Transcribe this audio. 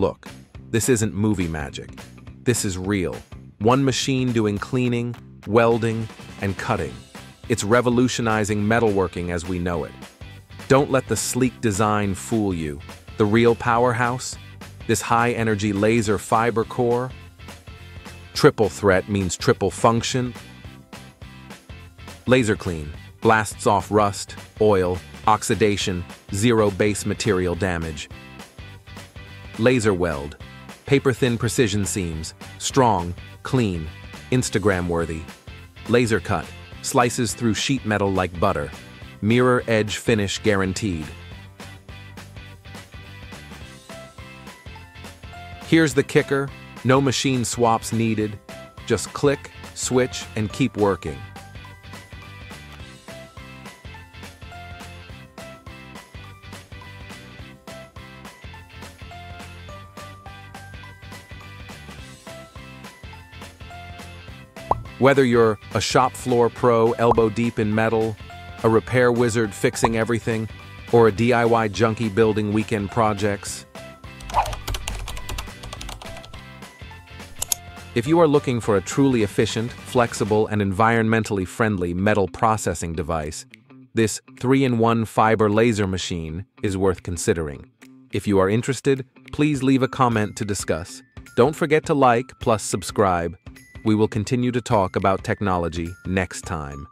Look, this isn't movie magic. This is real. One machine doing cleaning, welding, and cutting. It's revolutionizing metalworking as we know it. Don't let the sleek design fool you. The real powerhouse? This high-energy laser fiber core? Triple threat means triple function. Laser clean blasts off rust, oil, oxidation, zero base material damage. Laser weld paper-thin precision seams, strong, clean, Instagram-worthy. Laser cut slices through sheet metal like butter. Mirror edge finish guaranteed. Here's the kicker, no machine swaps needed. Just click, switch, and keep working. Whether you're a shop floor pro elbow deep in metal, a repair wizard fixing everything, or a DIY junkie building weekend projects, If you are looking for a truly efficient, flexible, and environmentally friendly metal processing device, this 3-in-1 fiber laser machine is worth considering. If you are interested, please leave a comment to discuss. Don't forget to like plus subscribe we will continue to talk about technology next time.